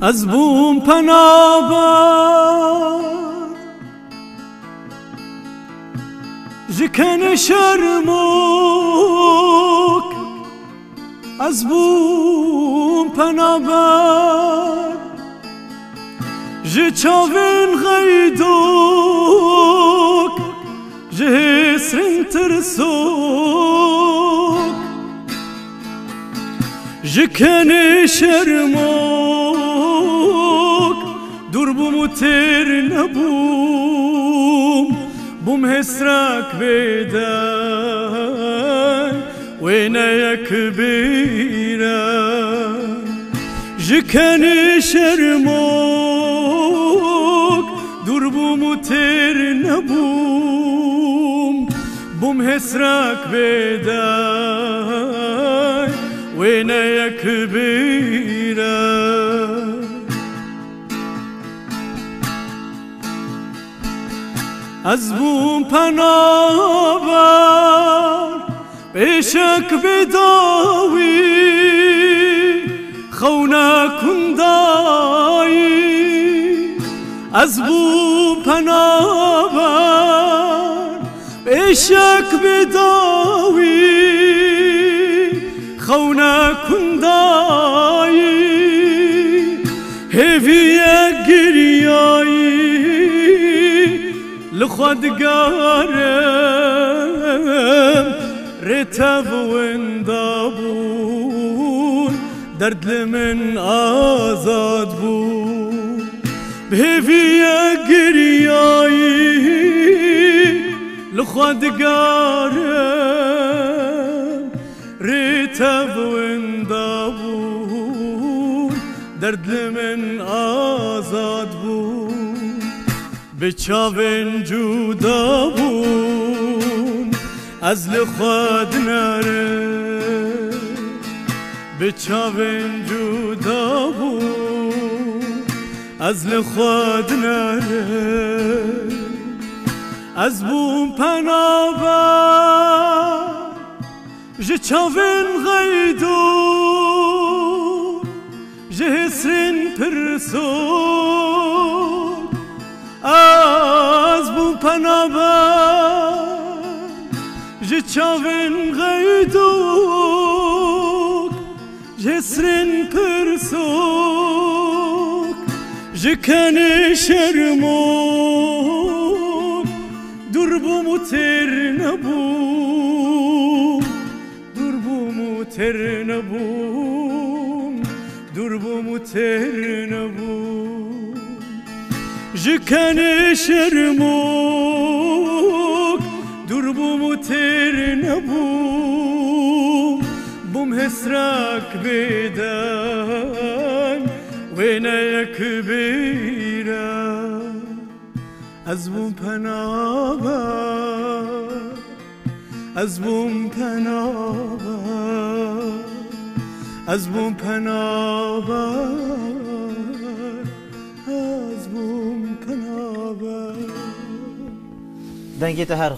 از بوم پنابر جکن شرموک از بوم پنابر جه چاوین غیدوک جه حسرین ترسوک. جکن شرموک دور بوم تر نبوم بوم هسرك بداي وينك كبيرة جكن شرموك دور بوم تر نبوم بوم هسرك بداي وينك كبيره از بوم پنابر بشک بداوی خونا کندایی. از بوم پنابر بشک بداوی خونا کندایی. هفی لخد قارم رتب وندابون درد لمن آزاد بون. بهفي قرياي لخد قارم رتب وندابون درد لمن آزاد بون. به چاون جودا بون از لخواد نره. به چاون جودا بون از لخواد نره. از بوم پنابر جه چاون غیدو. جه حسرین پرسو. از بو پنابر جه چاوین غیدوک جسرین پرسوک جه کن شرموک دور بومو تر نبوم دور بومو تر نبوم دور بومو تر نبوم جکن شرموک دور بوم تر نبوم بوم هسرک بدن و نیک بیره از بوم پنابر از بوم پنابر دەنگێتە هەر